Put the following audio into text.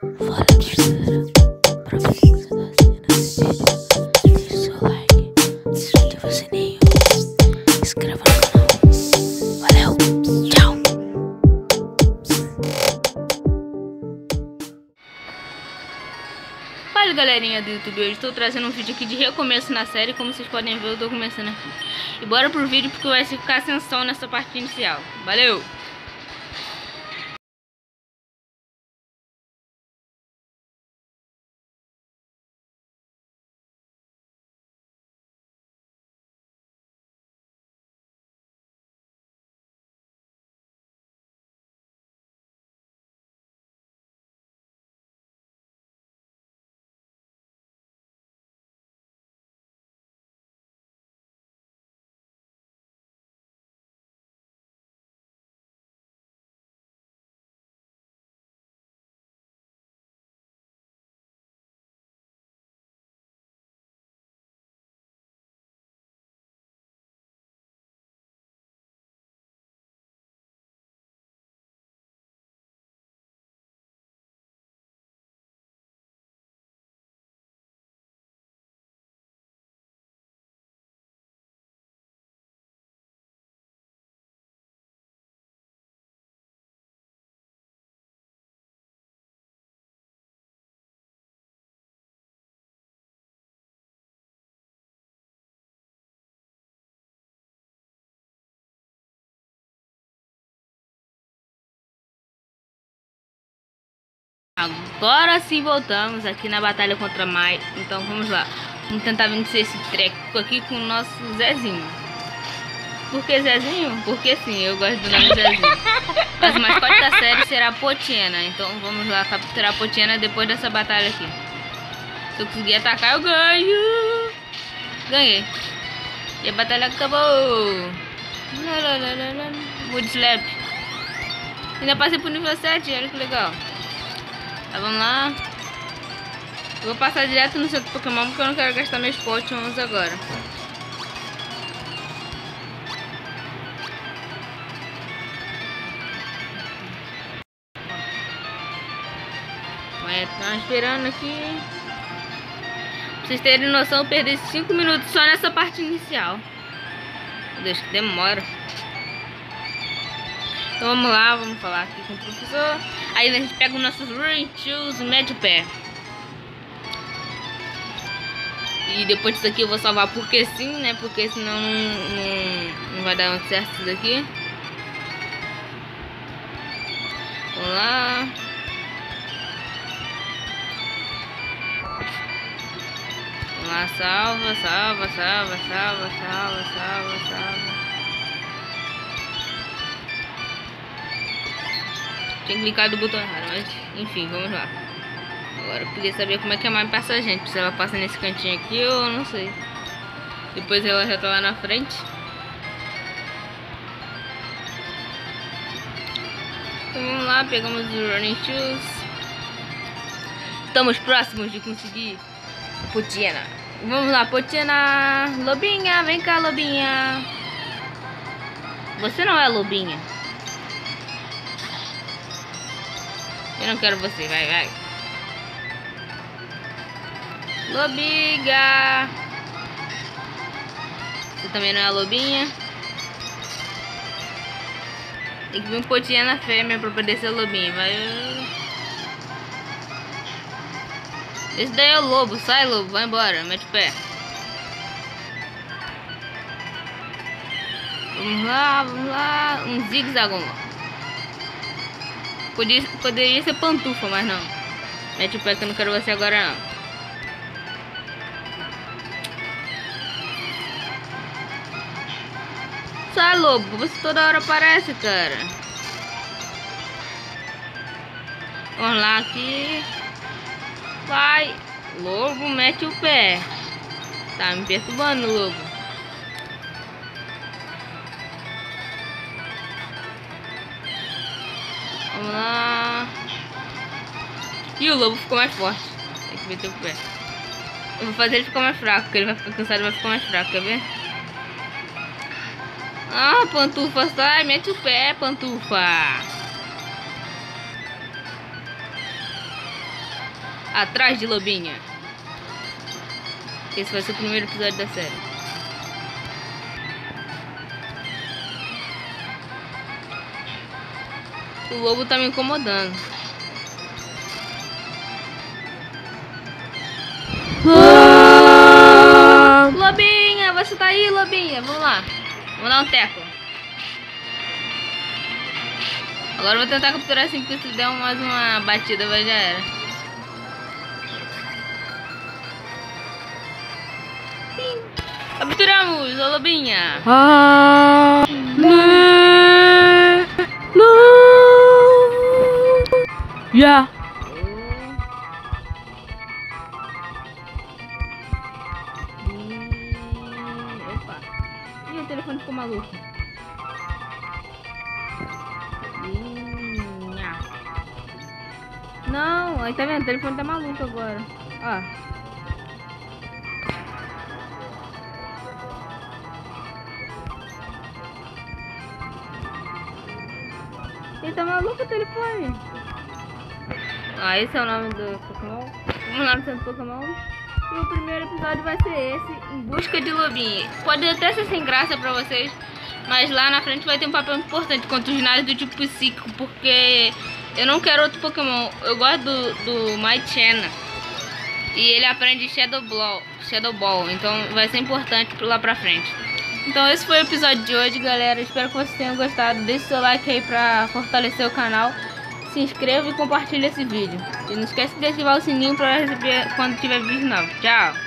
Que o seu like, se inscreva no canal. Valeu, tchau! Fala galerinha do YouTube, hoje estou trazendo um vídeo aqui de recomeço na série, como vocês podem ver eu tô começando aqui. E bora pro vídeo porque vai ficar sem som nessa parte inicial. Valeu! Agora sim voltamos aqui na batalha contra Mai. Então vamos lá. Vamos tentar vencer esse treco aqui com o nosso Zezinho. Por que Zezinho? Porque sim, eu gosto do nome Zezinho. Mas o mascote da série será Potiena. Então vamos lá capturar Potiena depois dessa batalha aqui. Se eu conseguir atacar, eu ganho. Ganhei. E a batalha acabou. Wood Slap. Ainda passei pro nível 7, olha que legal. Vamos lá. Eu vou passar direto no centro Pokémon porque eu não quero gastar meus potions agora. Tá esperando aqui. Pra vocês terem noção, eu perdi 5 minutos só nessa parte inicial. Meu Deus, que demora. Então vamos lá, vamos falar aqui com o professor. Aí a gente pega os nossos Shoes médio pé. E depois disso aqui eu vou salvar porque sim, né? Porque senão não, não, não vai dar certo isso daqui. Vamos lá. Vamos lá, salva, salva, salva, salva, salva, salva, salva. Tinha clicado no botão errado, mas enfim, vamos lá. Agora eu queria saber como é que a mãe passa a gente. Se ela passa nesse cantinho aqui ou não sei. Depois ela já tá lá na frente. Então vamos lá, pegamos os running shoes. Estamos próximos de conseguir a Potiena. Vamos lá, Potiena. Lobinha, vem cá, Lobinha. Você não é Lobinha. Eu não quero você, vai, vai. Lobiga. Você também não é lobinha? Tem que vir um potinha na fêmea pra poder ser lobinha, vai. Esse daí é o lobo, sai lobo, vai embora, mete o pé. Vamos lá, vamos lá. Um zigue-zague. Podia, poderia ser pantufa, mas não. Mete o pé que eu não quero você agora não. Sai lobo, você toda hora aparece, cara. Vamos lá aqui. Vai. Lobo, mete o pé. Tá me perturbando, lobo. Vamos lá. E o lobo ficou mais forte. Tem que meter o pé. Eu vou fazer ele ficar mais fraco, porque ele vai ficar cansado e vai ficar mais fraco, quer ver? Ah, pantufa, sai, mete o pé, pantufa. Atrás de Lobinha. Esse vai ser o primeiro episódio da série. O lobo tá me incomodando. Lobinha, você tá aí, Lobinha? Vamos lá. Vamos dar um teco. Agora eu vou tentar capturar assim, porque se der mais uma batida, vai já era. Sim. Capturamos, ô Lobinha. Ah, O telefone ficou maluco. Ih, nha. Não, aí tá vendo? O telefone tá maluco agora. Ó. Ele tá maluco o telefone. Ah, esse é o nome do Pokémon. Vamos lá no centro Pokémon. E o primeiro episódio vai ser esse, Em Busca de Lobinho. Pode até ser sem graça pra vocês, mas lá na frente vai ter um papel importante contra os ginásio do tipo psíquico, porque eu não quero outro Pokémon. Eu gosto do, do Maichena. E ele aprende Shadow Ball, Shadow Ball, então vai ser importante lá pra frente. Então esse foi o episódio de hoje, galera. Espero que vocês tenham gostado. Deixe seu like aí pra fortalecer o canal. Se inscreva e compartilhe esse vídeo. E não esquece de ativar o sininho para receber quando tiver vídeo novo. Tchau!